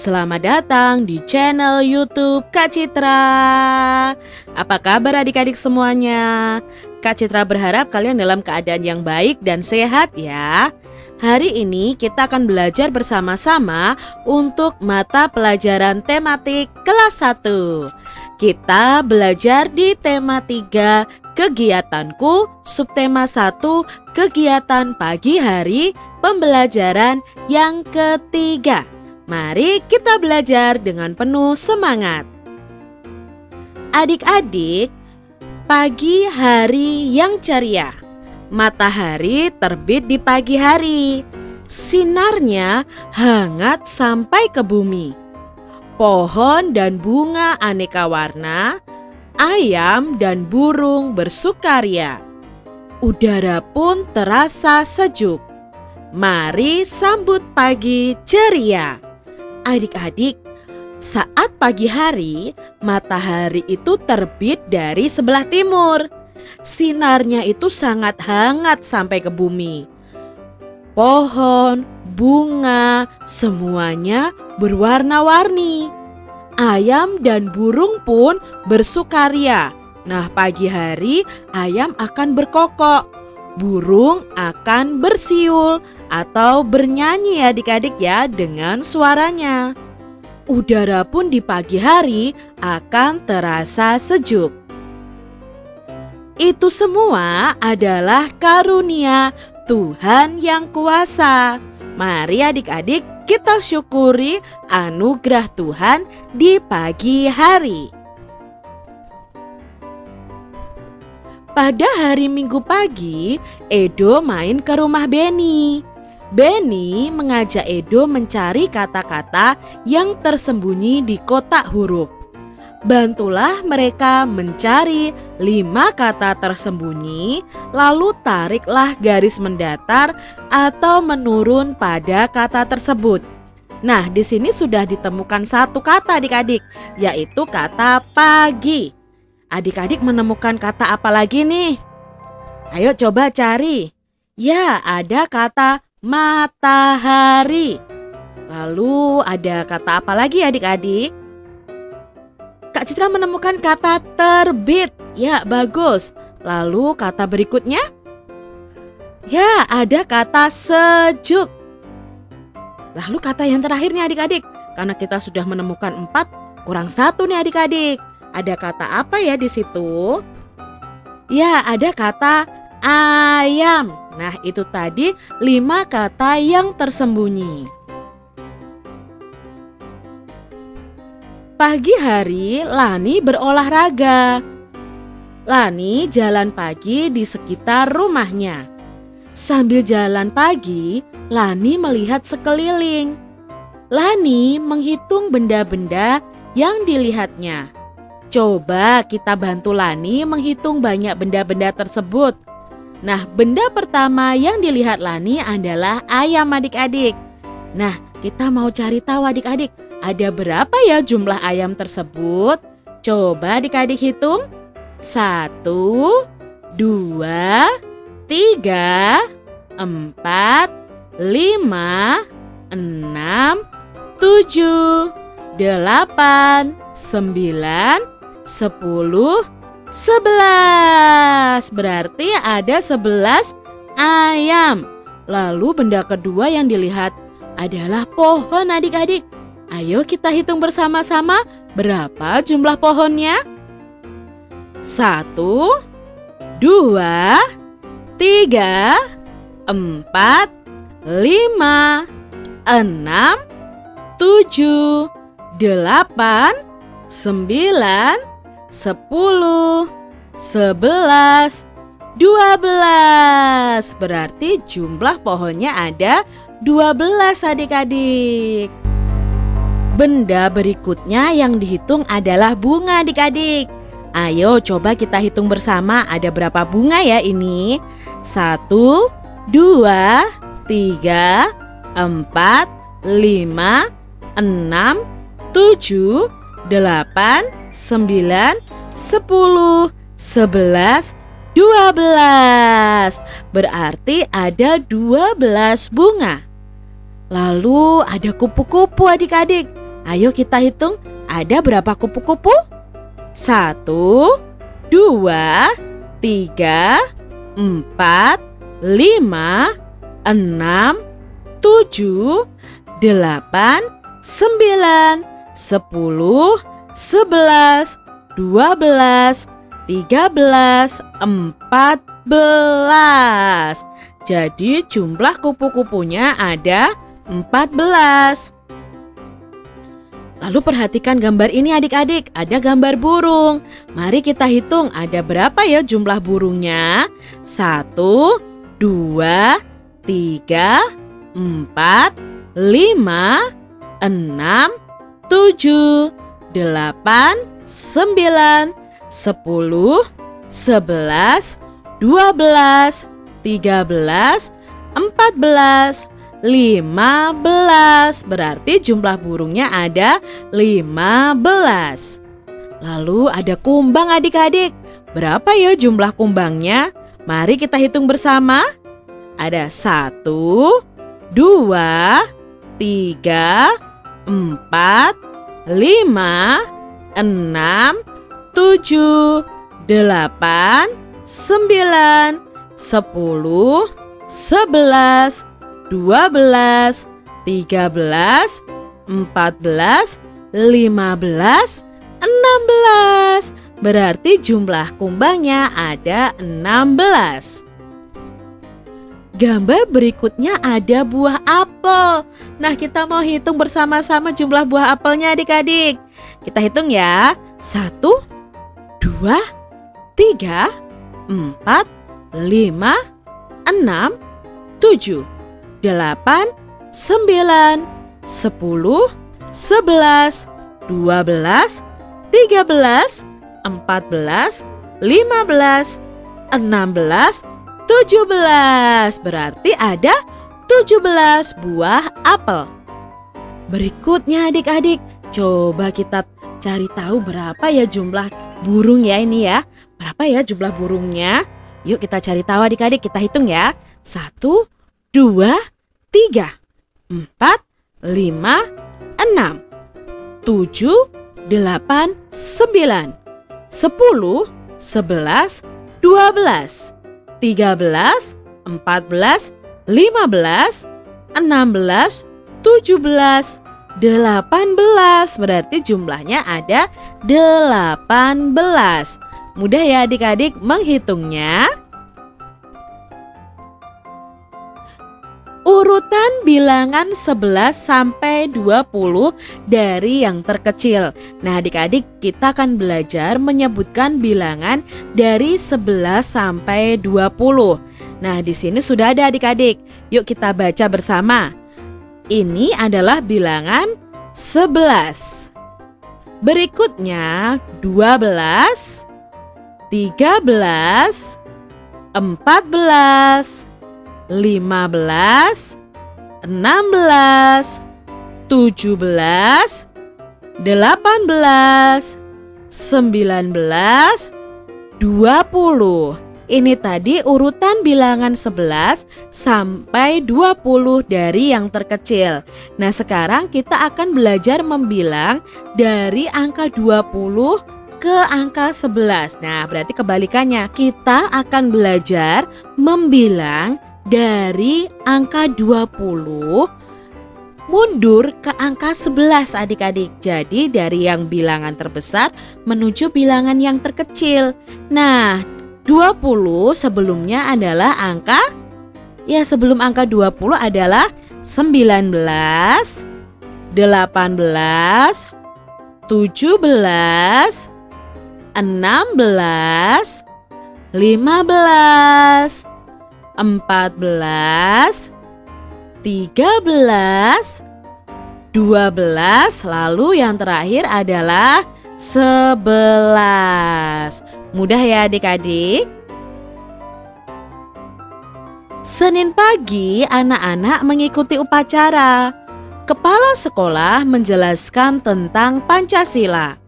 Selamat datang di channel youtube Kak Citra Apa kabar adik-adik semuanya? Kak Citra berharap kalian dalam keadaan yang baik dan sehat ya Hari ini kita akan belajar bersama-sama untuk mata pelajaran tematik kelas 1 Kita belajar di tema 3 Kegiatanku subtema 1 Kegiatan pagi hari pembelajaran yang ketiga. Mari kita belajar dengan penuh semangat. Adik-adik, pagi hari yang ceria. Matahari terbit di pagi hari. Sinarnya hangat sampai ke bumi. Pohon dan bunga aneka warna, ayam dan burung bersukaria. Udara pun terasa sejuk. Mari sambut pagi ceria. Adik-adik, saat pagi hari, matahari itu terbit dari sebelah timur. Sinarnya itu sangat hangat sampai ke bumi. Pohon, bunga, semuanya berwarna-warni. Ayam dan burung pun bersukaria. Nah, pagi hari ayam akan berkokok burung akan bersiul atau bernyanyi ya adik-adik ya dengan suaranya. Udara pun di pagi hari akan terasa sejuk. Itu semua adalah karunia Tuhan yang kuasa. Mari adik-adik kita syukuri anugerah Tuhan di pagi hari. Pada hari Minggu pagi, Edo main ke rumah Benny. Benny mengajak Edo mencari kata-kata yang tersembunyi di kotak huruf. Bantulah mereka mencari lima kata tersembunyi, lalu tariklah garis mendatar atau menurun pada kata tersebut. Nah, di sini sudah ditemukan satu kata adik-adik, yaitu kata pagi. Adik-adik menemukan kata apa lagi nih? Ayo coba cari. Ya, ada kata matahari. Lalu ada kata apa lagi adik-adik? Kak Citra menemukan kata terbit. Ya, bagus. Lalu kata berikutnya? Ya, ada kata sejuk. Lalu kata yang terakhirnya adik-adik. Karena kita sudah menemukan empat, kurang satu nih adik-adik. Ada kata apa ya di situ? Ya, ada kata ayam. Nah, itu tadi lima kata yang tersembunyi. Pagi hari, Lani berolahraga. Lani jalan pagi di sekitar rumahnya. Sambil jalan pagi, Lani melihat sekeliling. Lani menghitung benda-benda yang dilihatnya. Coba kita bantu Lani menghitung banyak benda-benda tersebut. Nah, benda pertama yang dilihat Lani adalah ayam adik-adik. Nah, kita mau cari tahu adik-adik, ada berapa ya jumlah ayam tersebut? Coba adik-adik hitung. Satu, dua, tiga, empat, lima, enam, tujuh, delapan, sembilan, sepuluh, sebelas. Berarti ada sebelas ayam. Lalu benda kedua yang dilihat adalah pohon adik-adik. Ayo kita hitung bersama-sama berapa jumlah pohonnya. Satu, dua, tiga, empat, lima, enam, tujuh, delapan, sembilan, sepuluh, sebelas, dua belas. Berarti jumlah pohonnya ada dua belas adik-adik. Benda berikutnya yang dihitung adalah bunga adik-adik. Ayo coba kita hitung bersama ada berapa bunga ya ini. Satu, dua, tiga, empat, lima, enam, tujuh, delapan, sembilan, sepuluh, sebelas, dua belas. Berarti ada dua belas bunga. Lalu ada kupu-kupu adik-adik. Ayo kita hitung ada berapa kupu-kupu? Satu, dua, tiga, empat, lima, enam, tujuh, delapan, sembilan, sepuluh, sebelas, dua belas, tiga belas, empat belas. Jadi jumlah kupu-kupunya ada empat belas. Lalu perhatikan gambar ini adik-adik, ada gambar burung. Mari kita hitung ada berapa ya jumlah burungnya. Satu, dua, tiga, empat, lima, enam, tujuh, delapan, sembilan, sepuluh, sebelas, dua belas, tiga belas, empat belas, 15 Berarti jumlah burungnya ada 15 Lalu ada kumbang adik-adik. Berapa ya jumlah kumbangnya? Mari kita hitung bersama. Ada 1 2 3 4 5 6 7 8 9 10 11 12, 13, 14, 15, 16. Berarti jumlah kumbangnya ada 16. Gambar berikutnya ada buah apel. Nah, kita mau hitung bersama-sama jumlah buah apelnya adik-adik. Kita hitung ya. Satu, dua, tiga, empat, lima, enam, tujuh delapan, sembilan, sepuluh, sebelas, dua belas, tiga belas, empat belas, lima belas, enam belas, tujuh belas. Berarti ada tujuh belas buah apel. Berikutnya adik-adik, coba kita cari tahu berapa ya jumlah burung ya ini ya. Berapa ya jumlah burungnya? Yuk kita cari tahu adik-adik, kita hitung ya. Satu, dua, tiga, empat, lima, enam, tujuh, delapan, sembilan, sepuluh, sebelas, dua belas, tiga belas, empat belas, lima belas, enam belas, tujuh belas, delapan belas. Berarti jumlahnya ada delapan belas. Mudah ya adik-adik menghitungnya? Urutan bilangan 11 sampai 20 dari yang terkecil. Nah, adik-adik, kita akan belajar menyebutkan bilangan dari 11 sampai 20. Nah, di sini sudah ada adik-adik. Yuk kita baca bersama. Ini adalah bilangan 11. Berikutnya 12 13 14 15, 16, 17, 18, 19, 20. Ini tadi urutan bilangan 11 sampai 20 dari yang terkecil. Nah, sekarang kita akan belajar membilang dari angka 20 ke angka 11. Nah, berarti kebalikannya. Kita akan belajar membilang dari angka 20 mundur ke angka 11 adik-adik. Jadi dari yang bilangan terbesar menuju bilangan yang terkecil. Nah, 20 sebelumnya adalah angka ya sebelum angka 20 adalah 19 18 17 16 15 empat belas, tiga belas, 12 lalu yang terakhir adalah 11 Mudah ya adik-adik? Senin pagi anak-anak mengikuti upacara. Kepala sekolah menjelaskan tentang Pancasila.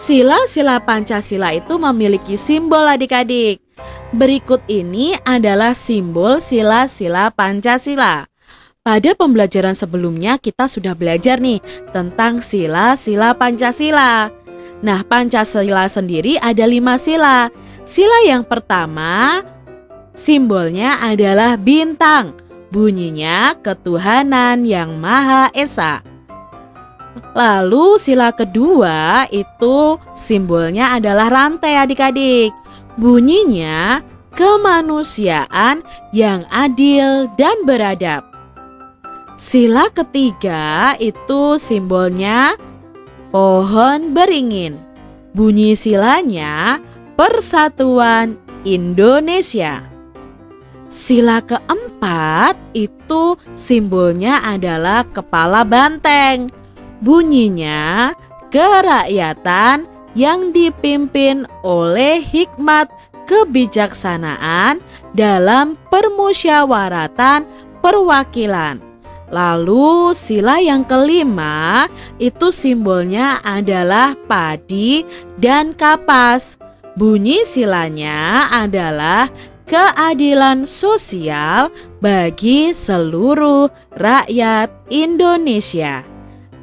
Sila-sila Pancasila itu memiliki simbol adik-adik Berikut ini adalah simbol sila-sila Pancasila pada pembelajaran sebelumnya kita sudah belajar nih tentang sila-sila Pancasila. Nah, Pancasila sendiri ada lima sila. Sila yang pertama, simbolnya adalah bintang. Bunyinya ketuhanan yang Maha Esa. Lalu sila kedua itu simbolnya adalah rantai adik-adik. Bunyinya kemanusiaan yang adil dan beradab. Sila ketiga itu simbolnya pohon beringin. Bunyi silanya Persatuan Indonesia. Sila keempat itu simbolnya adalah kepala banteng. Bunyinya kerakyatan yang dipimpin oleh hikmat kebijaksanaan dalam permusyawaratan perwakilan. Lalu sila yang kelima itu simbolnya adalah padi dan kapas. Bunyi silanya adalah keadilan sosial bagi seluruh rakyat Indonesia.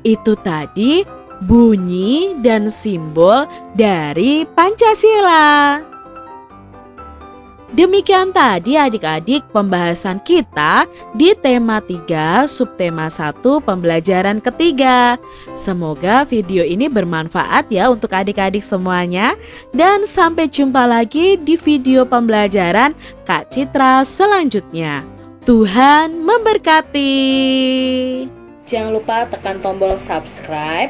Itu tadi bunyi dan simbol dari Pancasila. Demikian tadi adik-adik pembahasan kita di tema 3 subtema 1 pembelajaran ketiga. Semoga video ini bermanfaat ya untuk adik-adik semuanya dan sampai jumpa lagi di video pembelajaran Kak Citra selanjutnya. Tuhan memberkati. Jangan lupa tekan tombol subscribe,